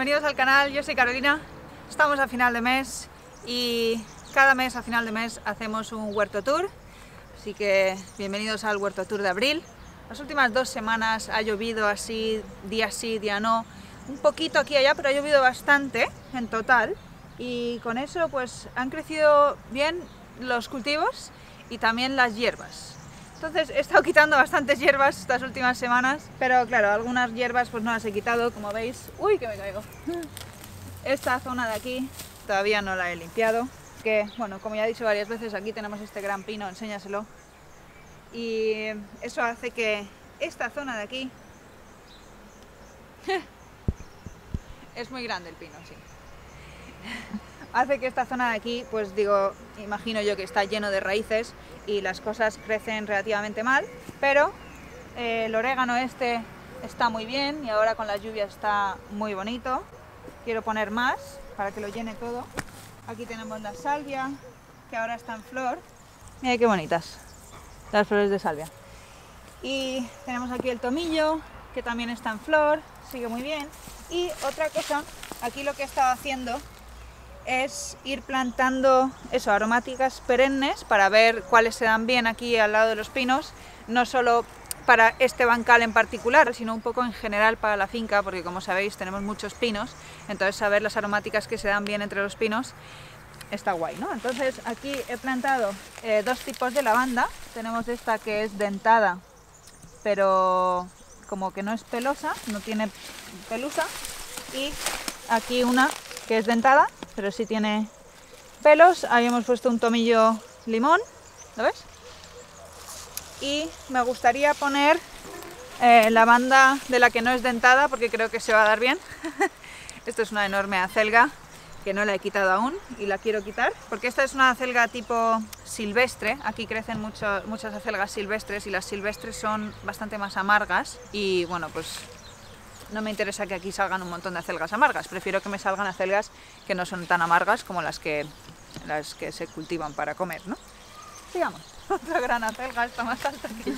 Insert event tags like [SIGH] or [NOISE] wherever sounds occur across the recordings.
bienvenidos al canal, yo soy Carolina. Estamos a final de mes y cada mes a final de mes hacemos un huerto tour. Así que bienvenidos al huerto tour de abril. Las últimas dos semanas ha llovido así, día sí, día no. Un poquito aquí y allá, pero ha llovido bastante en total. Y con eso pues han crecido bien los cultivos y también las hierbas. Entonces he estado quitando bastantes hierbas estas últimas semanas, pero claro, algunas hierbas pues no las he quitado, como veis. ¡Uy, que me caigo! Esta zona de aquí todavía no la he limpiado, que bueno, como ya he dicho varias veces, aquí tenemos este gran pino, enséñaselo. Y eso hace que esta zona de aquí... [LAUGHS] es muy grande el pino, sí [LAUGHS] hace que esta zona de aquí, pues digo, imagino yo que está lleno de raíces y las cosas crecen relativamente mal, pero eh, el orégano este está muy bien y ahora con las lluvias está muy bonito. Quiero poner más para que lo llene todo. Aquí tenemos la salvia, que ahora está en flor. Mira qué bonitas las flores de salvia. Y tenemos aquí el tomillo, que también está en flor, sigue muy bien. Y otra cosa, aquí lo que he estado haciendo es ir plantando eso, aromáticas perennes para ver cuáles se dan bien aquí al lado de los pinos, no solo para este bancal en particular, sino un poco en general para la finca, porque como sabéis tenemos muchos pinos, entonces saber las aromáticas que se dan bien entre los pinos está guay, ¿no? Entonces aquí he plantado eh, dos tipos de lavanda, tenemos esta que es dentada, pero como que no es pelosa, no tiene pelusa, y aquí una que es dentada, pero sí tiene pelos. Ahí hemos puesto un tomillo limón, ¿lo ves? Y me gustaría poner eh, la banda de la que no es dentada porque creo que se va a dar bien. [LAUGHS] Esto es una enorme acelga que no la he quitado aún y la quiero quitar porque esta es una acelga tipo silvestre, aquí crecen muchas acelgas silvestres y las silvestres son bastante más amargas y bueno pues no me interesa que aquí salgan un montón de acelgas amargas, prefiero que me salgan acelgas que no son tan amargas como las que, las que se cultivan para comer, ¿no? Sigamos, [LAUGHS] otra gran acelga, está más alta que yo.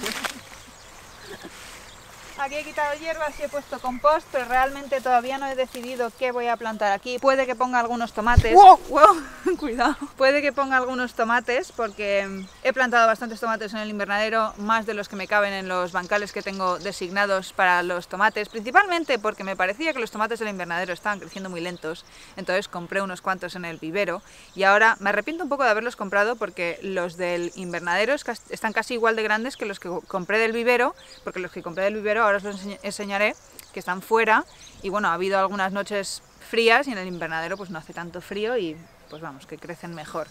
Aquí he quitado hierbas y he puesto compost, pero realmente todavía no he decidido qué voy a plantar aquí. Puede que ponga algunos tomates. ¡Wow! [LAUGHS] Cuidado. Puede que ponga algunos tomates porque he plantado bastantes tomates en el invernadero, más de los que me caben en los bancales que tengo designados para los tomates, principalmente porque me parecía que los tomates del invernadero estaban creciendo muy lentos, entonces compré unos cuantos en el vivero y ahora me arrepiento un poco de haberlos comprado porque los del invernadero están casi igual de grandes que los que compré del vivero, porque los que compré del vivero ahora os los enseñaré, que están fuera y bueno, ha habido algunas noches frías y en el invernadero pues no hace tanto frío y pues vamos, que crecen mejor.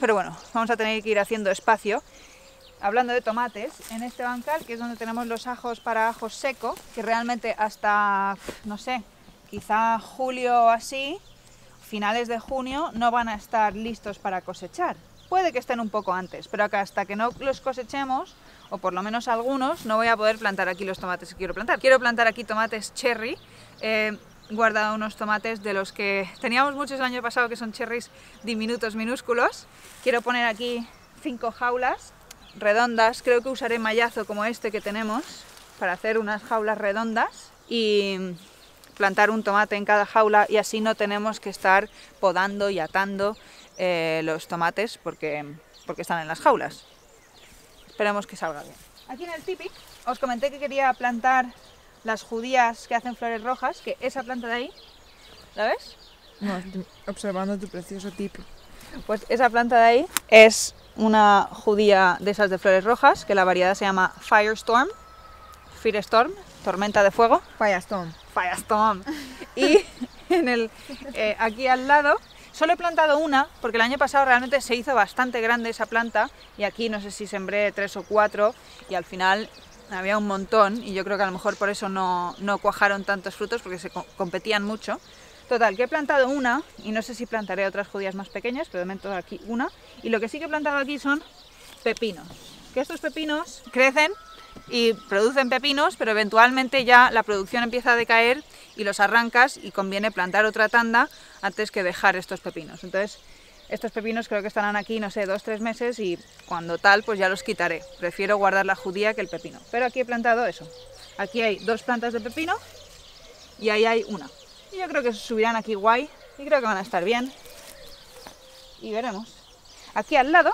Pero bueno, vamos a tener que ir haciendo espacio. Hablando de tomates, en este bancal, que es donde tenemos los ajos para ajos seco, que realmente hasta, no sé, quizá julio o así, finales de junio, no van a estar listos para cosechar. Puede que estén un poco antes, pero acá hasta que no los cosechemos, o por lo menos algunos, no voy a poder plantar aquí los tomates que quiero plantar. Quiero plantar aquí tomates cherry. He guardado unos tomates de los que teníamos muchos el año pasado, que son cherries diminutos, minúsculos. Quiero poner aquí cinco jaulas redondas. Creo que usaré mallazo como este que tenemos para hacer unas jaulas redondas y plantar un tomate en cada jaula y así no tenemos que estar podando y atando eh, los tomates porque, porque están en las jaulas. Esperemos que salga bien. Aquí en el tipi os comenté que quería plantar las judías que hacen flores rojas, que esa planta de ahí, ¿la ves? No, observando tu precioso tipi. Pues esa planta de ahí es una judía de esas de flores rojas, que la variedad se llama Firestorm, Firestorm, tormenta de fuego. Firestorm. Firestorm. Y [LAUGHS] en el, eh, aquí al lado Solo he plantado una, porque el año pasado realmente se hizo bastante grande esa planta, y aquí no sé si sembré tres o cuatro, y al final había un montón, y yo creo que a lo mejor por eso no, no cuajaron tantos frutos, porque se competían mucho. Total, que he plantado una, y no sé si plantaré otras judías más pequeñas, pero de momento aquí una, y lo que sí que he plantado aquí son pepinos. Que estos pepinos crecen y producen pepinos, pero eventualmente ya la producción empieza a decaer y los arrancas y conviene plantar otra tanda antes que dejar estos pepinos. Entonces, estos pepinos creo que estarán aquí, no sé, dos, tres meses y cuando tal, pues ya los quitaré. Prefiero guardar la judía que el pepino. Pero aquí he plantado eso. Aquí hay dos plantas de pepino y ahí hay una. Y yo creo que subirán aquí guay y creo que van a estar bien. Y veremos. Aquí al lado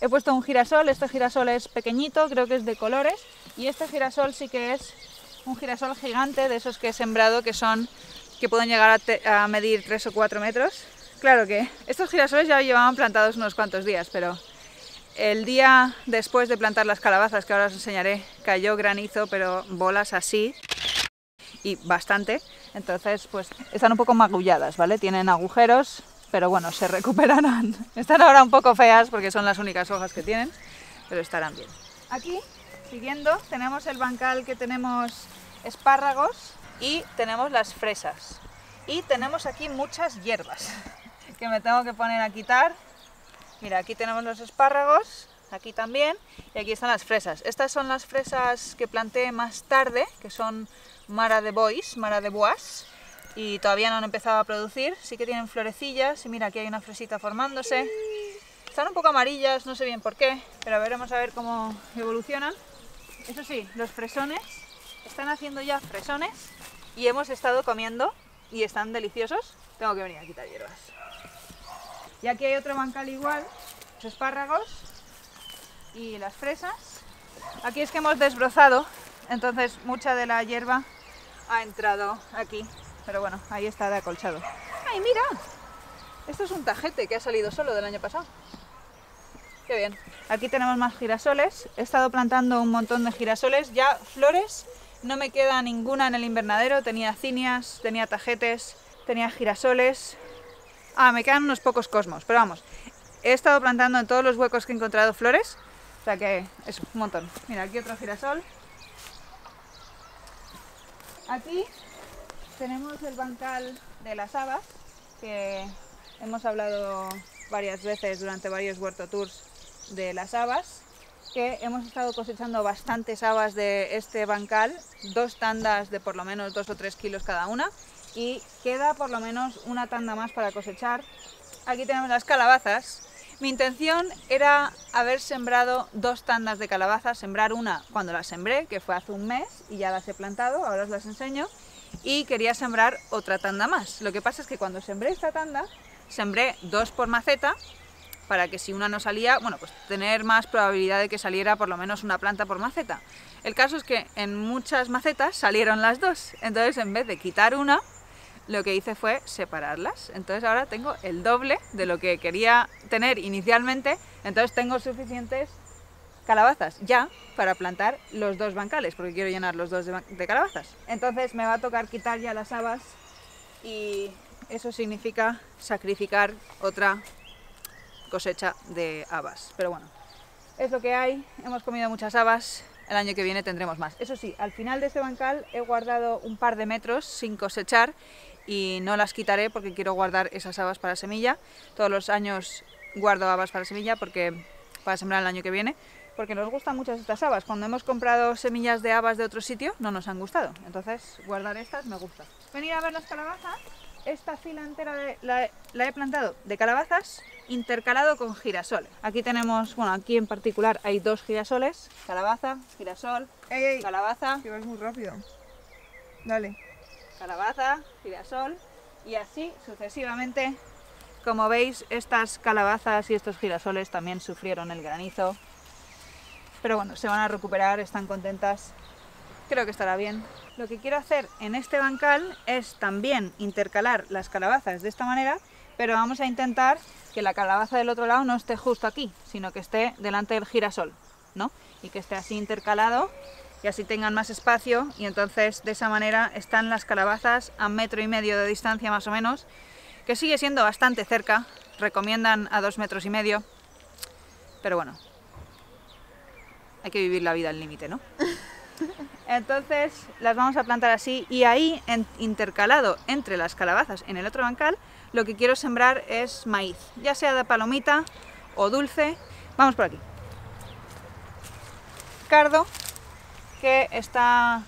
he puesto un girasol, este girasol es pequeñito, creo que es de colores, y este girasol sí que es un girasol gigante de esos que he sembrado que son que pueden llegar a, medir 3 o 4 metros. Claro que estos girasoles ya llevaban plantados unos cuantos días, pero el día después de plantar las calabazas, que ahora os enseñaré, cayó granizo, pero bolas así y bastante. Entonces, pues están un poco magulladas, ¿vale? Tienen agujeros, pero bueno, se recuperarán. [LAUGHS] Están ahora un poco feas porque son las únicas hojas que tienen, pero estarán bien. Aquí, siguiendo, tenemos el bancal que tenemos espárragos y tenemos las fresas. Y tenemos aquí muchas hierbas [LAUGHS] que me tengo que poner a quitar Mira, aquí tenemos los espárragos, aquí también, y aquí están las fresas. Estas son las fresas que planté más tarde, que son Mara de Bois, Mara de Bois, y todavía no han empezado a producir. Sí que tienen florecillas, y mira, aquí hay una fresita formándose. Están un poco amarillas, no sé bien por qué, pero veremos a ver cómo evolucionan. Eso sí, los fresones están haciendo ya fresones y hemos estado comiendo y están deliciosos. Tengo que venir a quitar hierbas. Y aquí hay otro bancal igual, los espárragos y las fresas. Aquí es que hemos desbrozado, entonces mucha de la hierba ha entrado aquí. Pero bueno, ahí está de acolchado. ¡Ay, mira! Esto es un tajete que ha salido solo del año pasado. ¡Qué bien! Aquí tenemos más girasoles. He estado plantando un montón de girasoles. Ya flores, no me queda ninguna en el invernadero. Tenía cinias, tenía tajetes, tenía girasoles, Ah, me quedan unos pocos cosmos, pero vamos. He estado plantando en todos los huecos que he encontrado flores, o sea que es un montón. Mira, aquí otro girasol. Aquí tenemos el bancal de las habas, que hemos hablado varias veces durante varios huerto tours de las habas, que hemos estado cosechando bastantes habas de este bancal, dos tandas de por lo menos dos o tres kilos cada una, y queda por lo menos una tanda más para cosechar. Aquí tenemos las calabazas. Mi intención era haber sembrado dos tandas de calabazas, sembrar una cuando las sembré, que fue hace un mes, y ya las he plantado, ahora os las enseño, y quería sembrar otra tanda más. Lo que pasa es que cuando sembré esta tanda, sembré dos por maceta, para que si una no salía, bueno, pues tener más probabilidad de que saliera por lo menos una planta por maceta. El caso es que en muchas macetas salieron las dos, entonces en vez de quitar una, lo que hice fue separarlas. Entonces ahora tengo el doble de lo que quería tener inicialmente, entonces tengo suficientes calabazas ya para plantar los dos bancales, porque quiero llenar los dos de, calabazas. Entonces me va a tocar quitar ya las habas y eso significa sacrificar otra cosecha de habas. Pero bueno, es lo que hay, hemos comido muchas habas, el año que viene tendremos más. Eso sí, al final de este bancal he guardado un par de metros sin cosechar y no las quitaré porque quiero guardar esas habas para semilla. Todos los años guardo habas para semilla porque para sembrar el año que viene, porque nos gustan muchas estas habas. Cuando hemos comprado semillas de habas de otro sitio no nos han gustado, entonces guardar estas me gusta. Venir a ver las calabazas. Esta fila entera de, la, he plantado de calabazas intercalado con girasol. Aquí tenemos, bueno, aquí en particular hay dos girasoles, calabaza, girasol, calabaza. Que vas muy rápido. Dale calabaza, girasol y así sucesivamente. Como veis, estas calabazas y estos girasoles también sufrieron el granizo. Pero bueno, se van a recuperar, están contentas. Creo que estará bien. Lo que quiero hacer en este bancal es también intercalar las calabazas de esta manera, pero vamos a intentar que la calabaza del otro lado no esté justo aquí, sino que esté delante del girasol, ¿no? Y que esté así intercalado y así tengan más espacio y entonces de esa manera están las calabazas a metro y medio de distancia más o menos, que sigue siendo bastante cerca, recomiendan a dos metros y medio, pero bueno, hay que vivir la vida al límite, ¿no? [LAUGHS] Entonces las vamos a plantar así y ahí intercalado entre las calabazas en el otro bancal lo que quiero sembrar es maíz, ya sea de palomita o dulce. Vamos por aquí. Cardo, que está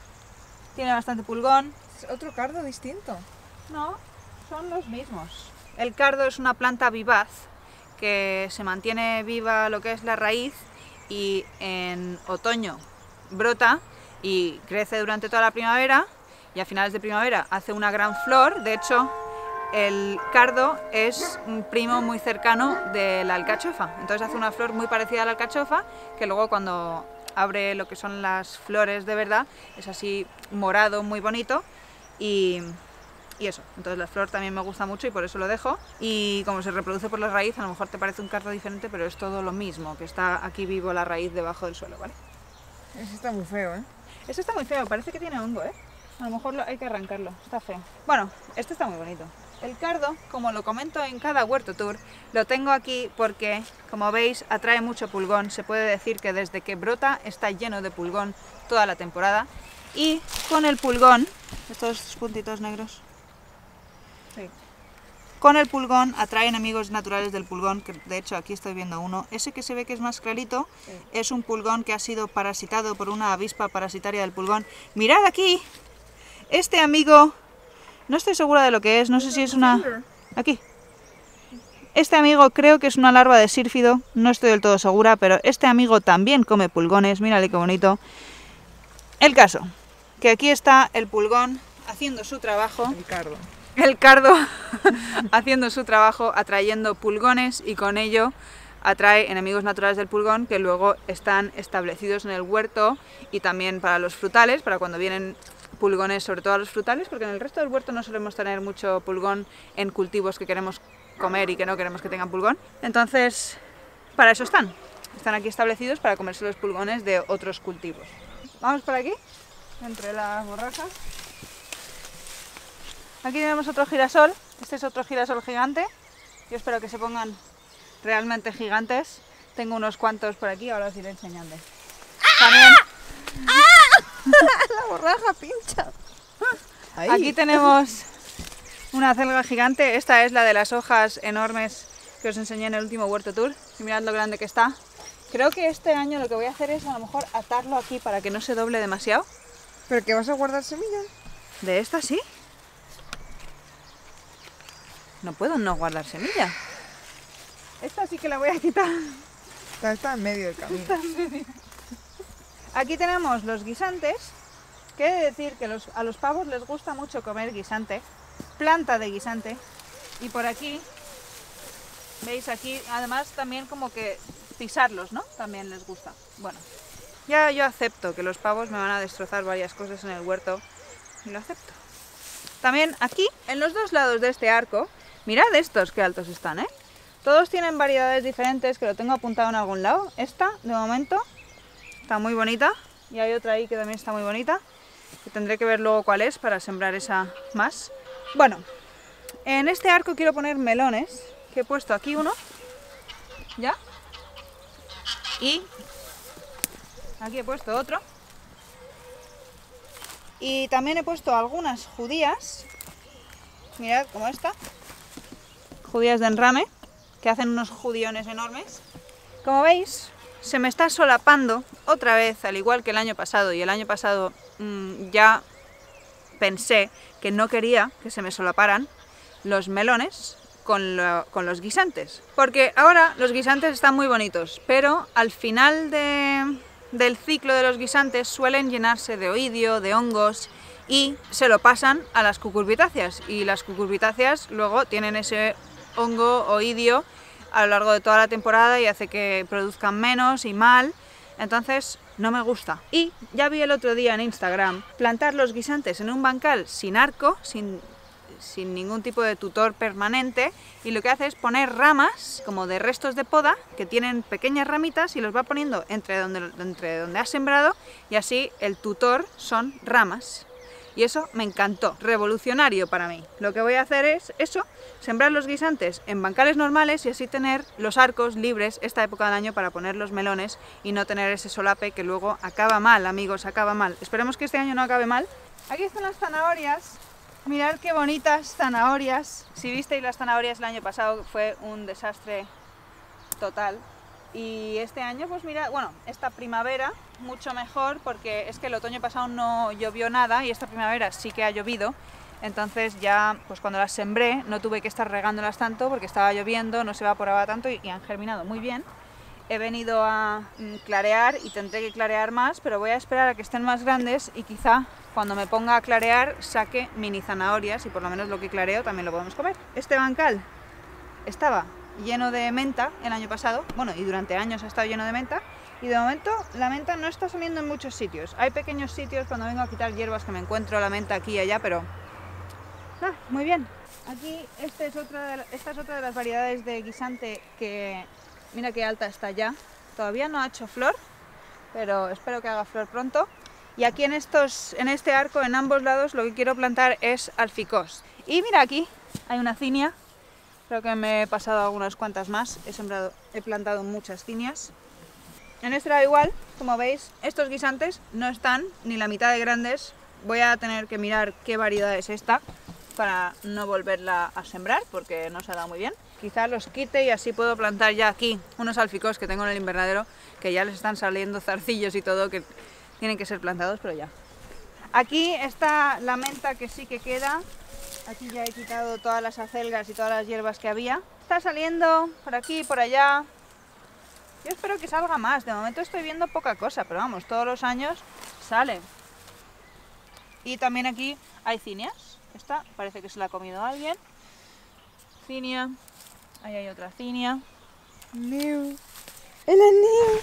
tiene bastante pulgón. ¿Es otro cardo distinto? No, son los mismos. El cardo es una planta vivaz que se mantiene viva lo que es la raíz y en otoño brota y crece durante toda la primavera y a finales de primavera hace una gran flor. De hecho, el cardo es un primo muy cercano de la alcachofa, entonces hace una flor muy parecida a la alcachofa que luego cuando abre lo que son las flores de verdad es así morado, muy bonito y, y eso, entonces la flor también me gusta mucho y por eso lo dejo y como se reproduce por la raíz a lo mejor te parece un cardo diferente pero es todo lo mismo, que está aquí vivo la raíz debajo del suelo, ¿vale? Está muy feo, ¿eh? Este está muy feo, parece que tiene hongo, ¿eh? A lo mejor hay que arrancarlo, está feo. Bueno, este está muy bonito. El cardo, como lo comento en cada huerto tour, lo tengo aquí porque, como veis, atrae mucho pulgón. Se puede decir que desde que brota está lleno de pulgón toda la temporada. Y con el pulgón, estos puntitos negros, Sí. Con el pulgón atrae enemigos naturales del pulgón, que de hecho aquí estoy viendo uno. Ese que se ve que es más clarito Sí. es un pulgón que ha sido parasitado por una avispa parasitaria del pulgón. Mirad aquí, este amigo, no estoy segura de lo que es, no sé si es una... Aquí. Este amigo creo que es una larva de sírfido, no estoy del todo segura, pero este amigo también come pulgones, mírale qué bonito. El caso, que aquí está el pulgón haciendo su trabajo. El cardo [LAUGHS] haciendo su trabajo, atrayendo pulgones y con ello atrae enemigos naturales del pulgón que luego están establecidos en el huerto y también para los frutales, para cuando vienen pulgones, sobre todo a los frutales, porque en el resto del huerto no solemos tener mucho pulgón en cultivos que queremos comer y que no queremos que tengan pulgón. Entonces, para eso están. Están aquí establecidos para comerse los pulgones de otros cultivos. Vamos por aquí, entre las borrajas. Aquí tenemos otro girasol. Este es otro girasol gigante. Yo espero que se pongan realmente gigantes. Tengo unos cuantos por aquí, ahora os iré enseñando. También [LAUGHS] La borraja pincha. Aquí tenemos una celga gigante. Esta es la de las hojas enormes que os enseñé en el último huerto tour. Y mirad lo grande que está. Creo que este año lo que voy a hacer es a lo mejor atarlo aquí para que no se doble demasiado. ¿Pero que vas a guardar semillas? ¿De esta sí? No puedo no guardar semilla. Esta sí que la voy a quitar. Está, está en medio del camino. Aquí tenemos los guisantes. que he de decir que los- a los pavos les gusta mucho comer guisante, planta de guisante. Y por aquí, veis aquí, además también como que pisarlos, ¿no? También les gusta. Bueno, ya yo acepto que los pavos me van a destrozar varias cosas en el huerto y lo acepto. También aquí, en los dos lados de este arco, mirad estos qué altos están, ¿eh? Todos tienen variedades diferentes que lo tengo apuntado en algún lado. Esta, de momento, está muy bonita. Y hay otra ahí que también está muy bonita. Tendré que ver luego cuál es para sembrar esa más. Bueno, en este arco quiero poner melones. Que he puesto aquí uno. ¿Ya? Y aquí he puesto otro. Y también he puesto algunas judías. Mirad como esta. Judías de enrame. Que hacen unos judiones enormes. Como veis, se me está solapando otra vez, al igual que el año pasado. Y el año pasado mm, ya pensé que no quería que se me solaparan los melones con, lo- con los guisantes. Porque ahora los guisantes están muy bonitos, pero al final de- del ciclo de los guisantes suelen llenarse de oidio, de hongos y se lo pasan a las cucurbitáceas. Y las cucurbitáceas luego tienen ese hongo oidio a lo largo de toda la temporada y hace que produzcan menos y mal. Entonces no me gusta. Y ya vi el otro día en Instagram plantar los guisantes en un bancal sin arco, sin, sin ningún tipo de tutor permanente y lo que hace es poner ramas como de restos de poda que tienen pequeñas ramitas y los va poniendo entre donde, entre donde has sembrado y así el tutor son ramas. Y eso me encantó, revolucionario para mí. Lo que voy a hacer es eso, sembrar los guisantes en bancales normales y así tener los arcos libres esta época del año para poner los melones y no tener ese solape que luego acaba mal, amigos, acaba mal. Esperemos que este año no acabe mal. Aquí están las zanahorias. Mirad qué bonitas zanahorias. Si visteis las zanahorias el año pasado fue un desastre total. Y este año, pues mira, bueno, esta primavera mucho mejor porque es que el otoño pasado no llovió nada y esta primavera sí que ha llovido. Entonces ya, pues cuando las sembré no tuve que estar regándolas tanto porque estaba lloviendo, no se evaporaba tanto y, han germinado muy bien. He venido a mm, clarear y tendré que clarear más, pero voy a esperar a que estén más grandes y quizá cuando me ponga a clarear saque mini zanahorias y por lo menos lo que clareo también lo podemos comer. Este bancal estaba lleno de menta el año pasado, bueno, y durante años ha estado lleno de menta, y de momento la menta no está saliendo en muchos sitios. Hay pequeños sitios cuando vengo a quitar hierbas que me encuentro la menta aquí y allá, pero... Ah, muy bien. Aquí este es otra de la- esta es otra de las variedades de guisante que... Mira qué alta está ya. Todavía no ha hecho flor, pero espero que haga flor pronto. Y aquí en, estos, en este arco, en ambos lados, lo que quiero plantar es alficós. Y mira aquí, hay una cinia. Creo que me he pasado algunas cuantas más. He, sembrado, he plantado muchas cinias. En este lado igual, como veis, estos guisantes no están ni la mitad de grandes. Voy a tener que mirar qué variedad es esta para no volverla a sembrar porque no se ha dado muy bien. Quizá los quite y así puedo plantar ya aquí unos alficós que tengo en el invernadero que ya les están saliendo zarcillos y todo que tienen que ser plantados, pero ya. Aquí está la menta que sí que queda. Aquí ya he quitado todas las acelgas y todas las hierbas que había. Está saliendo por aquí, por allá. Yo espero que salga más. De momento estoy viendo poca cosa, pero vamos, todos los años sale. Y también aquí hay cinias. Esta parece que se la ha comido alguien. Cinia. Ahí hay otra cinia. Neo. ¡El anillo!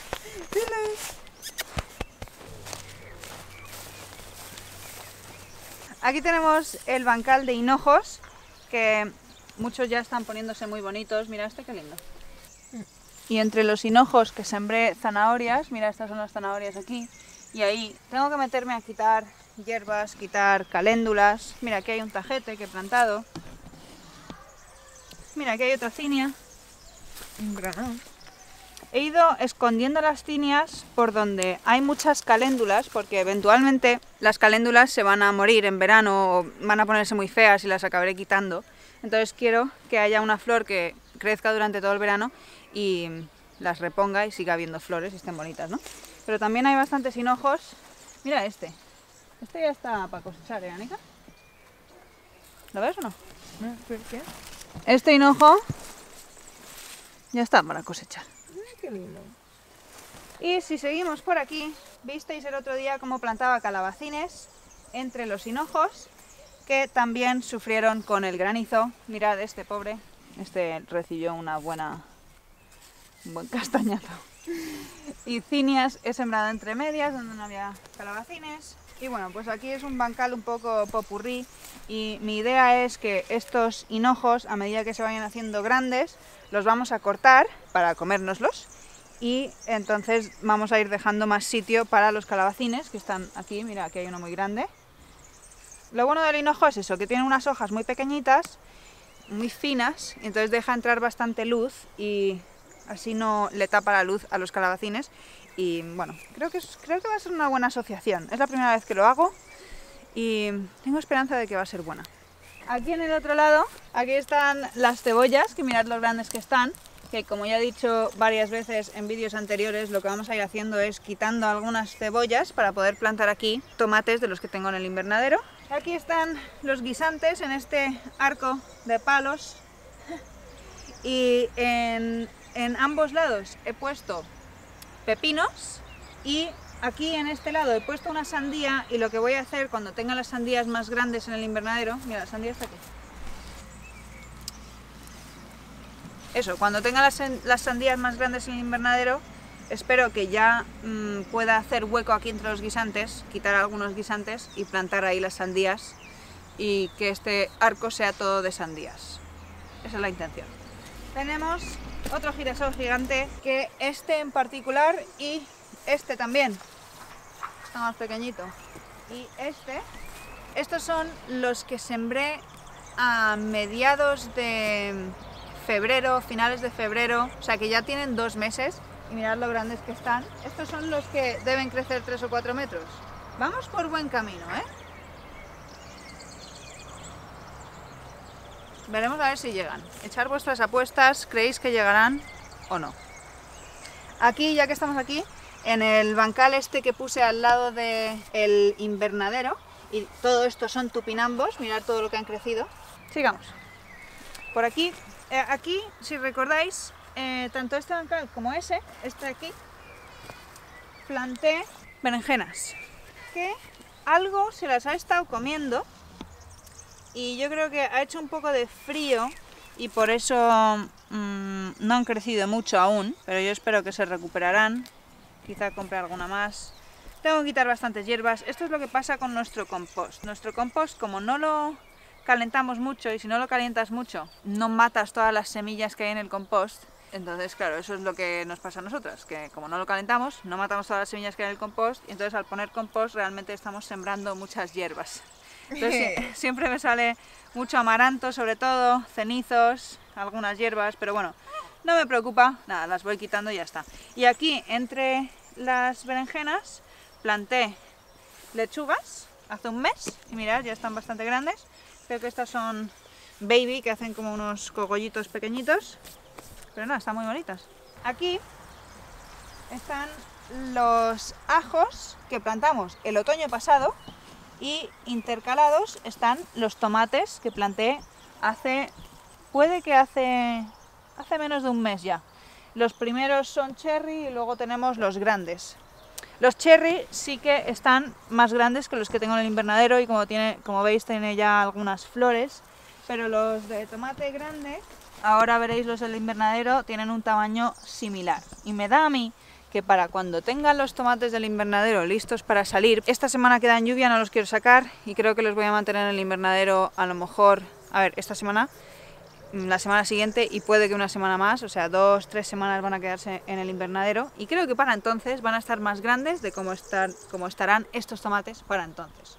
Aquí tenemos el bancal de hinojos, que muchos ya están poniéndose muy bonitos. Mira este qué lindo. Y entre los hinojos que sembré zanahorias, mira estas son las zanahorias aquí, y ahí tengo que meterme a quitar hierbas, quitar caléndulas. Mira, aquí hay un tajete que he plantado. Mira, aquí hay otra cinia. Un granado. He ido escondiendo las cinias por donde hay muchas caléndulas, porque eventualmente las caléndulas se van a morir en verano o van a ponerse muy feas y las acabaré quitando. Entonces quiero que haya una flor que crezca durante todo el verano y las reponga y siga habiendo flores y estén bonitas, ¿no? Pero también hay bastantes hinojos. Mira este. Este ya está para cosechar, ¿eh, Anika? ¿Lo ves o no? Este hinojo ya está para cosechar. Qué lindo. Y si seguimos por aquí, visteis el otro día cómo plantaba calabacines entre los hinojos que también sufrieron con el granizo. Mirad este pobre, este recibió una buena un buen castañazo. Y cinias he sembrado entre medias donde no había calabacines. Y bueno, pues aquí es un bancal un poco popurrí y mi idea es que estos hinojos, a medida que se vayan haciendo grandes, los vamos a cortar para comérnoslos y entonces vamos a ir dejando más sitio para los calabacines que están aquí, mira, aquí hay uno muy grande. Lo bueno del hinojo es eso, que tiene unas hojas muy pequeñitas, muy finas, entonces deja entrar bastante luz y así no le tapa la luz a los calabacines. Y bueno, creo que, creo que va a ser una buena asociación. Es la primera vez que lo hago y tengo esperanza de que va a ser buena. Aquí en el otro lado, aquí están las cebollas, que mirad lo grandes que están, que como ya he dicho varias veces en vídeos anteriores, lo que vamos a ir haciendo es quitando algunas cebollas para poder plantar aquí tomates de los que tengo en el invernadero. Aquí están los guisantes en este arco de palos [LAUGHS] y en, en ambos lados he puesto pepinos y aquí en este lado he puesto una sandía y lo que voy a hacer cuando tenga las sandías más grandes en el invernadero, mira la sandía está aquí. Eso, cuando tenga las, las sandías más grandes en el invernadero, espero que ya mm, pueda hacer hueco aquí entre los guisantes, quitar algunos guisantes y plantar ahí las sandías y que este arco sea todo de sandías. Esa es la intención. Tenemos otro girasol gigante que este en particular y este también. Está más pequeñito. Y este. Estos son los que sembré a mediados de febrero, finales de febrero. O sea que ya tienen dos meses. Y mirad lo grandes que están. Estos son los que deben crecer 3 o 4 metros. Vamos por buen camino, ¿eh? Veremos a ver si llegan. Echar vuestras apuestas, ¿creéis que llegarán o no? Aquí, ya que estamos aquí, en el bancal este que puse al lado del invernadero, y todo esto son tupinambos, mirad todo lo que han crecido. Sigamos. Por aquí, eh, aquí, si recordáis, eh, tanto este bancal como ese, este de aquí, planté berenjenas, que algo se las ha estado comiendo y yo creo que ha hecho un poco de frío y por eso mm, no han crecido mucho aún, pero yo espero que se recuperarán. Quizá compre alguna más. Tengo que quitar bastantes hierbas. Esto es lo que pasa con nuestro compost. Nuestro compost, como no lo calentamos mucho y si no lo calientas mucho, no matas todas las semillas que hay en el compost. Entonces, claro, eso es lo que nos pasa a nosotras, que como no lo calentamos, no matamos todas las semillas que hay en el compost y entonces al poner compost realmente estamos sembrando muchas hierbas. Entonces [LAUGHS] siempre me sale mucho amaranto, sobre todo, cenizos, algunas hierbas, pero bueno, no me preocupa, nada, las voy quitando y ya está. Y aquí, entre las berenjenas, planté lechugas hace un mes y mirad, ya están bastante grandes. Creo que estas son baby, que hacen como unos cogollitos pequeñitos, pero no, están muy bonitas. Aquí están los ajos que plantamos el otoño pasado y intercalados están los tomates que planté hace, puede que hace, hace menos de un mes ya. Los primeros son cherry y luego tenemos los grandes. Los cherry sí que están más grandes que los que tengo en el invernadero y como, tiene, como veis tiene ya algunas flores, pero los de tomate grande, ahora veréis los del invernadero, tienen un tamaño similar. Y me da a mí que para cuando tengan los tomates del invernadero listos para salir, esta semana queda en lluvia, no los quiero sacar y creo que los voy a mantener en el invernadero a lo mejor, a ver, esta semana, la semana siguiente y puede que una semana más, o sea, dos, tres semanas van a quedarse en el invernadero y creo que para entonces van a estar más grandes de cómo, estar, cómo estarán estos tomates para entonces.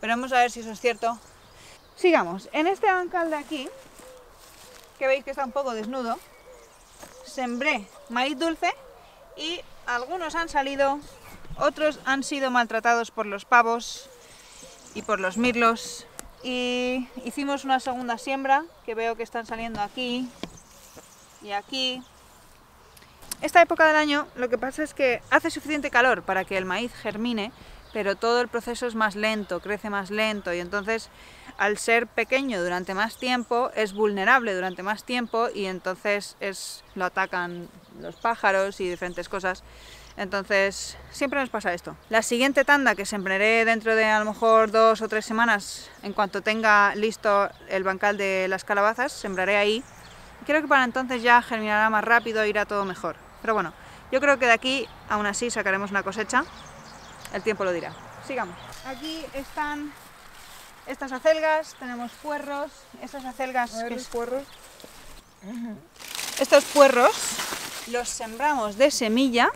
Pero vamos a ver si eso es cierto. Sigamos, en este bancal de aquí, que veis que está un poco desnudo, sembré maíz dulce y algunos han salido, otros han sido maltratados por los pavos y por los mirlos y hicimos una segunda siembra que veo que están saliendo aquí y aquí. Esta época del año lo que pasa es que hace suficiente calor para que el maíz germine, pero todo el proceso es más lento, crece más lento y entonces al ser pequeño durante más tiempo es vulnerable durante más tiempo y entonces es, lo atacan los pájaros y diferentes cosas. Entonces, siempre nos pasa esto. La siguiente tanda que sembraré dentro de a lo mejor dos o tres semanas, en cuanto tenga listo el bancal de las calabazas, sembraré ahí. Creo que para entonces ya germinará más rápido, irá todo mejor. Pero bueno, yo creo que de aquí aún así sacaremos una cosecha. El tiempo lo dirá. Sigamos. Aquí están estas acelgas, tenemos puerros, estas acelgas... A ver que los puerros. estos puerros los sembramos de semilla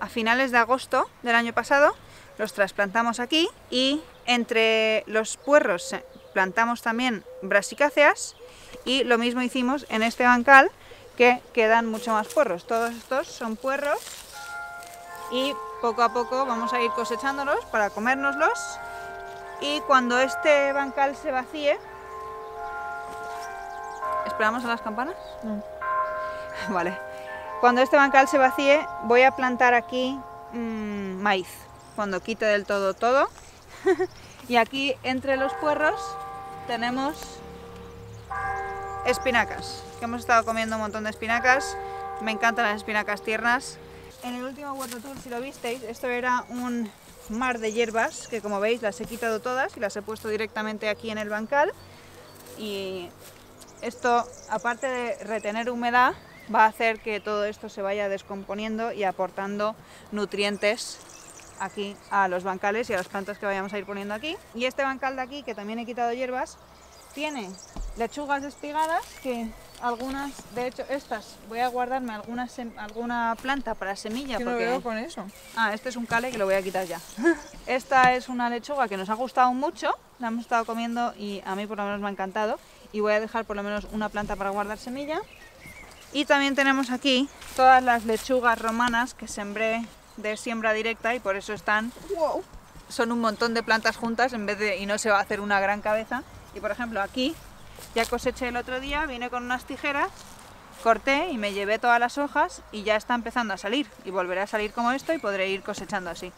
a finales de agosto del año pasado, los trasplantamos aquí y entre los puerros plantamos también brasicáceas y lo mismo hicimos en este bancal que quedan mucho más puerros. Todos estos son puerros y poco a poco vamos a ir cosechándolos para comérnoslos y cuando este bancal se vacíe... ¿Esperamos a las campanas? No. [LAUGHS] Vale. Cuando este bancal se vacíe, voy a plantar aquí mm, maíz. Cuando quite del todo todo. [LAUGHS] y aquí entre los puerros tenemos espinacas. Que hemos estado comiendo un montón de espinacas. Me encantan las espinacas tiernas. En el último Water Tour, si lo visteis, esto era un mar de hierbas que como veis las he quitado todas y las he puesto directamente aquí en el bancal. Y esto, aparte de retener humedad, va a hacer que todo esto se vaya descomponiendo y aportando nutrientes aquí a los bancales y a las plantas que vayamos a ir poniendo aquí. Y este bancal de aquí, que también he quitado hierbas, tiene lechugas espigadas que algunas, de hecho estas, voy a guardarme alguna, alguna planta para semilla ¿Qué no porque... veo con eso? Ah, este es un cale que lo voy a quitar ya. [LAUGHS] Esta es una lechuga que nos ha gustado mucho, la hemos estado comiendo y a mí por lo menos me ha encantado. Y voy a dejar por lo menos una planta para guardar semilla. Y también tenemos aquí todas las lechugas romanas que sembré de siembra directa y por eso están, ¡Wow! son un montón de plantas juntas en vez de, y no se va a hacer una gran cabeza. Y por ejemplo aquí, ya coseché el otro día, vine con unas tijeras, corté y me llevé todas las hojas y ya está empezando a salir. Y volveré a salir como esto y podré ir cosechando así.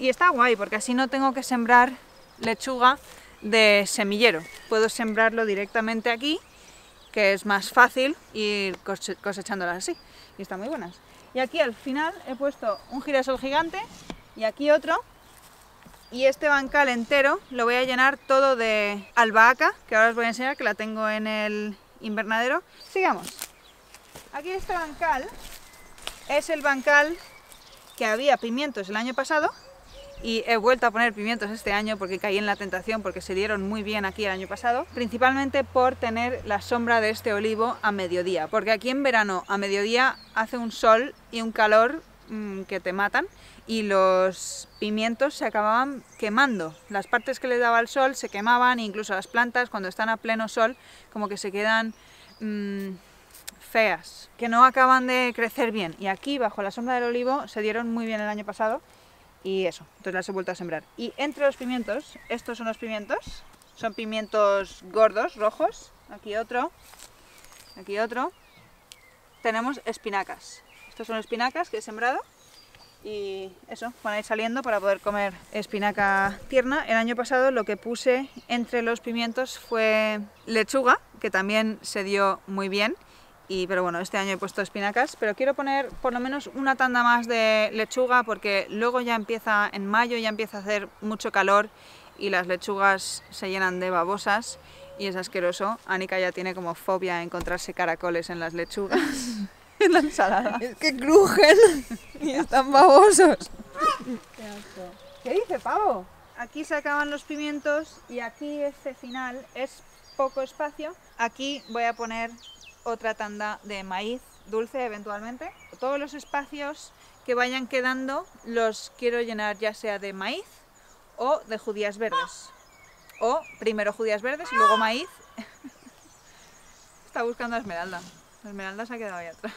Y está guay porque así no tengo que sembrar lechuga de semillero. Puedo sembrarlo directamente aquí, que es más fácil ir cose- cosechándolas así. Y están muy buenas. Y aquí al final he puesto un girasol gigante y aquí otro Y este bancal entero lo voy a llenar todo de albahaca, que ahora os voy a enseñar que la tengo en el invernadero. Sigamos. Aquí este bancal es el bancal que había pimientos el año pasado y he vuelto a poner pimientos este año porque caí en la tentación porque se dieron muy bien aquí el año pasado, principalmente por tener la sombra de este olivo a mediodía, porque aquí en verano a mediodía hace un sol y un calor mmm, que te matan y los pimientos se acababan quemando. Las partes que les daba el sol se quemaban, incluso las plantas cuando están a pleno sol como que se quedan mmm, feas, que no acaban de crecer bien. Y aquí bajo la sombra del olivo se dieron muy bien el año pasado y eso, entonces las he vuelto a sembrar. Y entre los pimientos, estos son los pimientos, son pimientos gordos, rojos, aquí otro, aquí otro, tenemos espinacas. Estos son espinacas que he sembrado y eso, van a ir saliendo para poder comer espinaca tierna. El año pasado lo que puse entre los pimientos fue lechuga, que también se dio muy bien. Y, pero bueno, este año he puesto espinacas, pero quiero poner por lo menos una tanda más de lechuga porque luego ya empieza, en mayo ya empieza a hacer mucho calor y las lechugas se llenan de babosas y es asqueroso. Anika ya tiene como fobia a encontrarse caracoles en las lechugas, [LAUGHS] en la ensalada. Es que crujen y están babosos. ¿Qué dice pavo? Aquí se acaban los pimientos y aquí este final es poco espacio. Aquí voy a poner otra tanda de maíz dulce eventualmente. Todos los espacios que vayan quedando los quiero llenar ya sea de maíz o de judías verdes. O primero judías verdes y luego maíz. [LAUGHS] Está buscando a Esmeralda. La Esmeralda se ha quedado ahí atrás.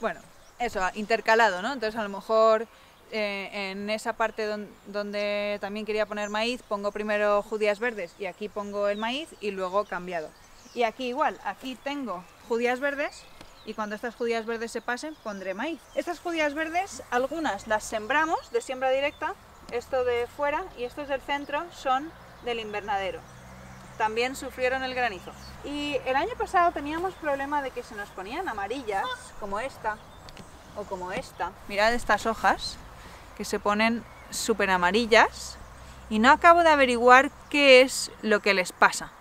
Bueno, eso, intercalado, ¿no? Entonces a lo mejor eh, en esa parte don, donde también quería poner maíz, pongo primero judías verdes y aquí pongo el maíz y luego cambiado. Y aquí igual, aquí tengo judías verdes y cuando estas judías verdes se pasen pondré maíz. Estas judías verdes, algunas las sembramos de siembra directa, esto de fuera y estos del centro son del invernadero. También sufrieron el granizo. Y el año pasado teníamos problema de que se nos ponían amarillas, como esta, o como esta. Mirad estas hojas, que se ponen súper amarillas y no acabo de averiguar qué es lo que les pasa.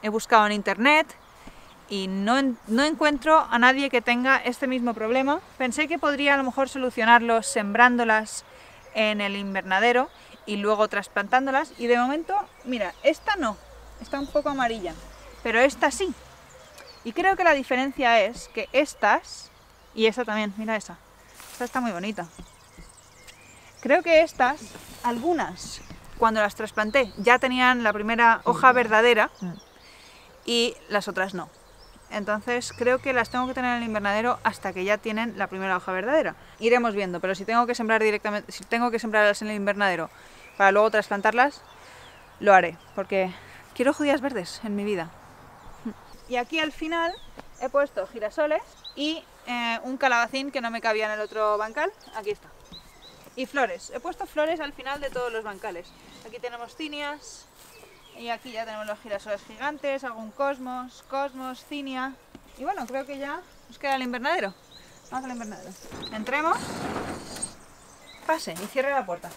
He buscado en internet y no, no, encuentro a nadie que tenga este mismo problema. Pensé que podría a lo mejor solucionarlo sembrándolas en el invernadero y luego trasplantándolas y de momento, mira, esta no, está un poco amarilla, pero esta sí. Y creo que la diferencia es que estas, y esta también, mira esa, esta está muy bonita. Creo que estas, algunas, cuando las trasplanté, ya tenían la primera hoja verdadera y las otras no. Entonces creo que las tengo que tener en el invernadero hasta que ya tienen la primera hoja verdadera. Iremos viendo, pero si tengo que sembrar directamente, si tengo que sembrarlas en el invernadero para luego trasplantarlas, lo haré, porque quiero judías verdes en mi vida. Y aquí al final he puesto girasoles y eh, un calabacín que no me cabía en el otro bancal. Aquí está. Y flores. He puesto flores al final de todos los bancales. Aquí tenemos cinias, y aquí ya tenemos los girasoles gigantes, algún cosmos, cosmos, cinia. Y bueno, creo que ya nos queda el invernadero. Vamos al invernadero. Entremos. Pase y cierre la puerta.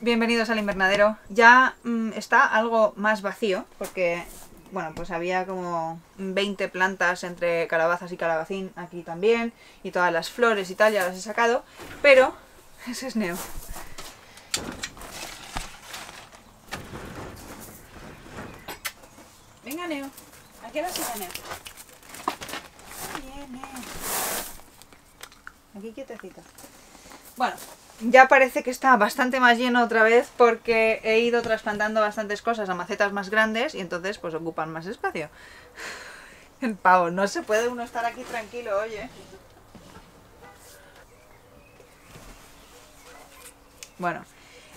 Bienvenidos al invernadero. Ya mmm, está algo más vacío porque, bueno, pues había como 20 plantas entre calabazas y calabacín aquí también. Y todas las flores y tal ya las he sacado. Pero, [LAUGHS] ese es Neo. Venga, Neo. ¿A qué hora se? Viene. Aquí quietecita. Bueno, ya parece que está bastante más lleno otra vez porque he ido trasplantando bastantes cosas a macetas más grandes y entonces pues ocupan más espacio. El pavo, no se puede uno estar aquí tranquilo, oye. Bueno,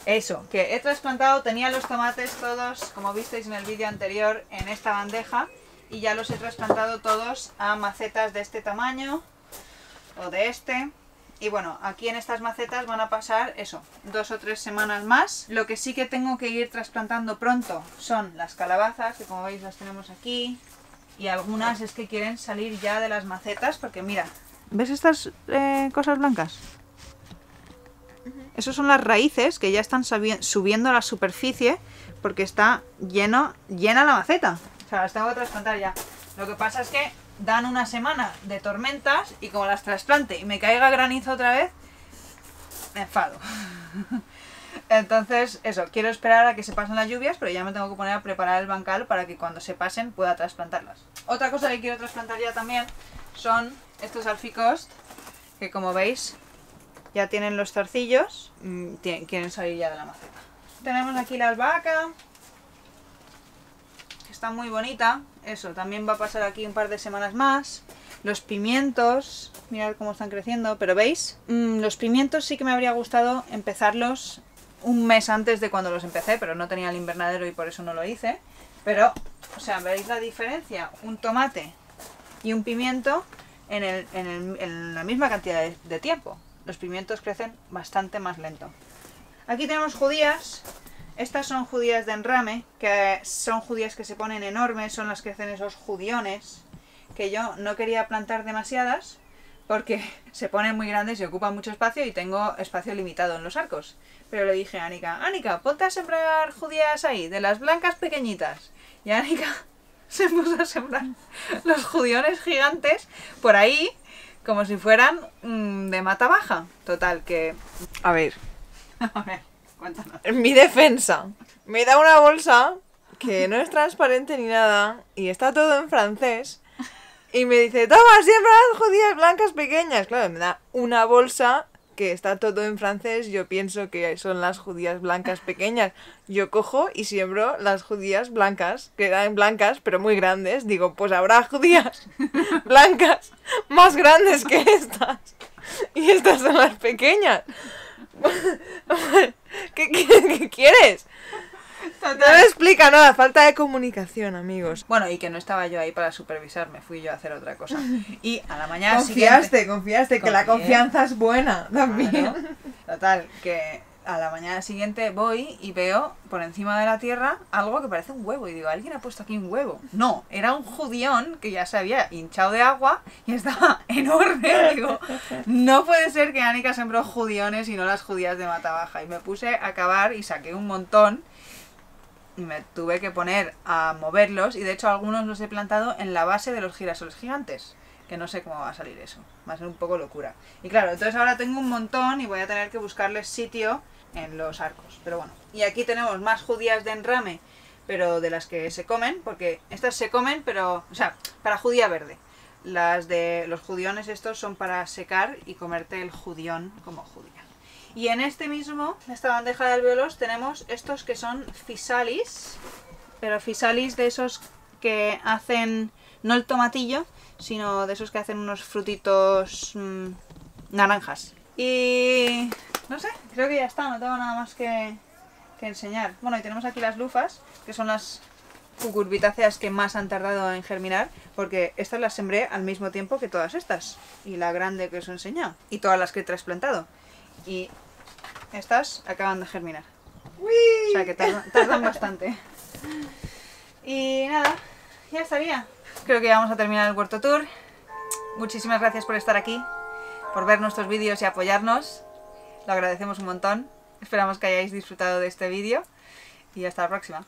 eso, que he trasplantado, tenía los tomates todos, como visteis en el vídeo anterior, en esta bandeja y ya los he trasplantado todos a macetas de este tamaño o de este. Y bueno, aquí en estas macetas van a pasar eso, dos o tres semanas más. Lo que sí que tengo que ir trasplantando pronto son las calabazas, que como veis las tenemos aquí, y algunas es que quieren salir ya de las macetas porque mira, ¿ves estas eh, cosas blancas? Esas son las raíces que ya están subiendo a la superficie porque está lleno, llena la maceta. O sea, las tengo que trasplantar ya. Lo que pasa es que dan una semana de tormentas y como las trasplante y me caiga granizo otra vez, me enfado. [LAUGHS] Entonces, eso, quiero esperar a que se pasen las lluvias, pero ya me tengo que poner a preparar el bancal para que cuando se pasen pueda trasplantarlas. Otra cosa que quiero trasplantar ya también son estos alficos, que como veis ya tienen los zarcillos, mm, tie- quieren salir ya de la maceta. Tenemos aquí la albahaca, que está muy bonita, eso, también va a pasar aquí un par de semanas más. Los pimientos, mirad cómo están creciendo, pero ¿veis? Mm, los pimientos sí que me habría gustado empezarlos un mes antes de cuando los empecé, pero no tenía el invernadero y por eso no lo hice. Pero, o sea, ¿veis la diferencia? Un tomate y un pimiento en, el- en el- en la misma cantidad de, de tiempo. Los pimientos crecen bastante más lento. Aquí tenemos judías. Estas son judías de enrame, que son judías que se ponen enormes, son las que hacen esos judiones, que yo no quería plantar demasiadas porque [LAUGHS] se ponen muy grandes y ocupan mucho espacio y tengo espacio limitado en los arcos. Pero le dije a Anika, Anika, ponte a sembrar judías ahí, de las blancas pequeñitas. Y Anika [LAUGHS] se puso a sembrar [LAUGHS] los judiones gigantes por ahí, como si fueran mm, de mata baja. Total, que... A ver, A ver, cuéntanos. mi defensa, me da una bolsa que no es transparente ni nada y está todo en francés. Y me dice, toma, siembra judías blancas pequeñas. Claro, me da una bolsa que está todo en francés. Yo pienso que son las judías blancas pequeñas. Yo cojo y siembro las judías blancas, que eran blancas, pero muy grandes. Digo, pues habrá judías [LAUGHS] blancas más grandes que estas. Y estas son las pequeñas. [LAUGHS] ¿Qué, qué, qué quieres? No me explica nada, falta de comunicación, amigos. Bueno, y que no estaba yo ahí para supervisarme, fui yo a hacer otra cosa. [LAUGHS] Y a la mañana siguiente... Confiaste, confiaste, que la confianza es buena también. Total, que a la mañana siguiente voy y veo por encima de la tierra algo que parece un huevo. Y digo, ¿alguien ha puesto aquí un huevo? No, era un judión que ya se había hinchado de agua y estaba [LAUGHS] enorme. Digo, no puede ser que Anika sembró judiones y no las judías de mata baja. Y me puse a cavar y saqué un montón. Y me tuve que poner a moverlos. Y de hecho, algunos los he plantado en la base de los girasoles gigantes. Que no sé cómo va a salir eso. Va a ser un poco locura. Y claro, entonces ahora tengo un montón y voy a tener que buscarles sitio en los arcos. Pero bueno. Y aquí tenemos más judías de enrame, pero de las que se comen, porque estas se comen, pero. O sea, para judía verde. Las de los judiones estos son para secar y comerte el judión como judía. Y en este mismo, en esta bandeja de alveolos, tenemos estos que son fisalis, pero fisalis de esos que hacen, no el tomatillo, sino de esos que hacen unos frutitos mm, naranjas. Y no sé, creo que ya está, no tengo nada más que, que enseñar. Bueno, y tenemos aquí las lufas, que son las cucurbitáceas que más han tardado en germinar, porque estas las sembré al mismo tiempo que todas estas, y la grande que os he enseñado, y todas las que he trasplantado. Y estas acaban de germinar. O sea que tardan, tardan bastante. Y nada, ya estaría. Creo que ya vamos a terminar el huerto tour. Muchísimas gracias por estar aquí, por ver nuestros vídeos y apoyarnos. Lo agradecemos un montón. Esperamos que hayáis disfrutado de este vídeo y hasta la próxima.